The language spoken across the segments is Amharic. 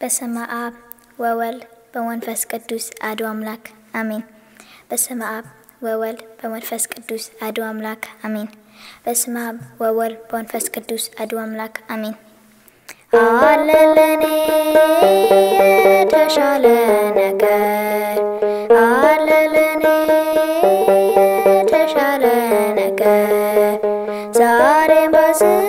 በስመ አብ ወወልድ በመንፈስ ቅዱስ አሐዱ አምላክ አሜን። በስመ አብ ወወልድ በመንፈስ ቅዱስ አሐዱ አምላክ አሜን። በስመ አብ ወወልድ በመንፈስ ቅዱስ አሐዱ አምላክ አሜን። አለ ለኔ የተሻለ ነገር አለ ለኔ የተሻለ ነገር ዛሬ ባዝን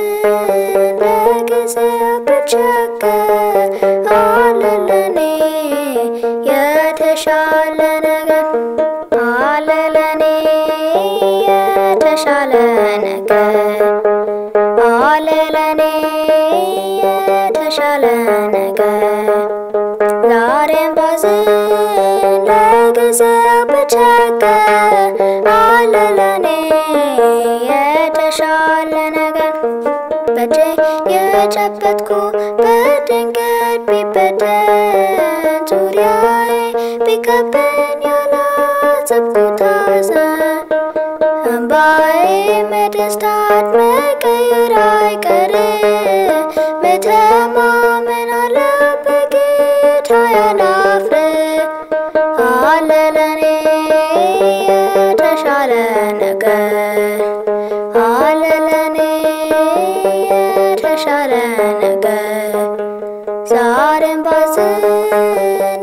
የተሻለ ነገር ዛሬም ባዝን ለጊዜው ብቸገር አለ ለኔ የተሻለ ነገር በእጄ የጨበጥኩ በድንገት ቢበተን ዙሪያዬ ቢከበኝ ያላሰብኩት ሐዘን እንባዬ በደስታት መቀየር አይቀርም። መተማመን አለብኝ ጌታ ያላፍርም። አለ ለኔ የተሻለ ነገር። አለ ለኔ የተሻለ ነገር። ዛሬም ባዝን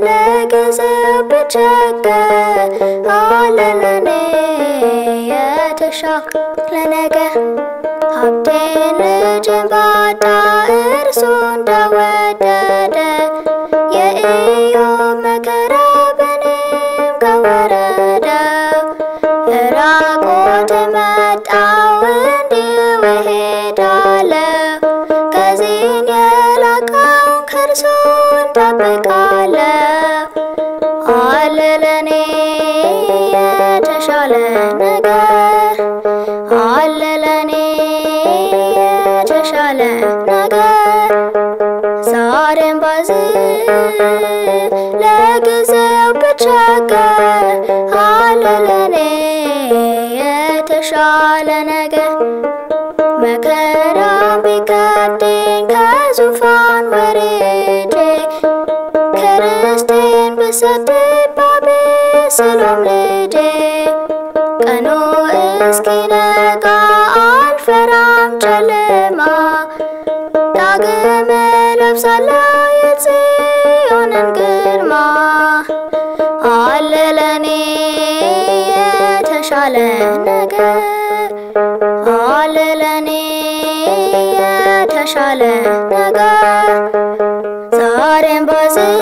ለጊዜው ብቸገር። አለ ለኔ የተሻለ ነገር ሀብቴን ልጅን ባጣ እርሱ እንደወደደ የኢዮብ መከራ በኔም ከወረደ ራቆት መጣው እንዲሁ እሄዳለሁ ከዚህን የላቀውን ከእርሱ እንጠብቃለሁ አለ ለኔ የተሻለ ነገር የተሻለ ነገር ዛሬም ባዝን ለጊዜው ብቸገር አለ ለኔ የተሻለ ነገር። መከራ ቢከብደኝ ከዙፋን ወርጄ ክርስቴን ብሰደድ በአቤሴሎም ልጄ። ቀኑ እስኪነጋ አልፈራም እለብሳለሁ የጽዮንን ግርማ። አለ ለኔ የተሻለ ነገር። አለ ለኔ የተሻለ ነገር። ዛሬም ባዝን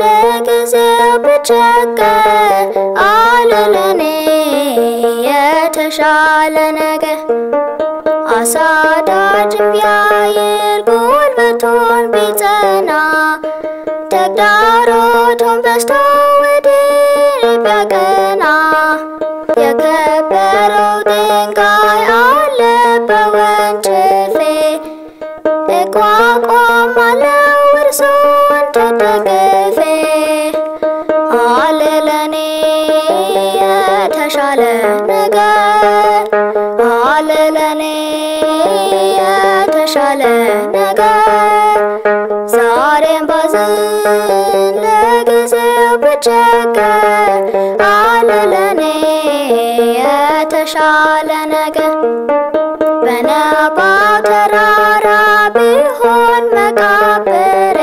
ለጊዜው ብቸገር። አለ ለኔ የተሻለ ነገር። አሳዳጅም ቢያይል በዝቶ ወደ እኔ ቢያቀና የከበረው ድንጋይ አለ በወንጭፌ እቋቋማለሁ እርሱን ተደግፌ። አለ ለኔ የተሻለ ነገር አለ ለኔ የተሻለ ነገር። ዛሬም ባዝን ብቸገር አለ ለኔ የተሻለ ነገር በነባው ተራራ ቢሆን መቃብሬ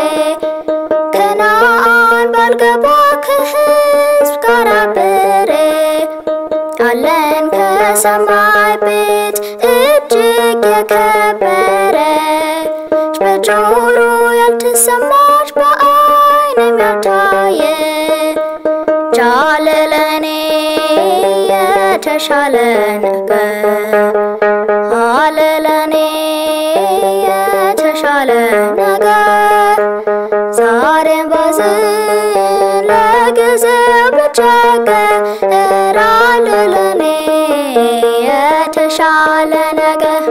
ከነዓን ባልገባ ከሕዝብ ጋር አብሬ አለን ከሰማይ ቤት እጅግ የከበረች በጆሮ ያልተሰማች የተሻለ ነገር አለ ለኔ የተሻለ ነገር። ዛሬም ባዝን ለጊዜው ብቸገር አለ ለኔ የተሻለ ነገር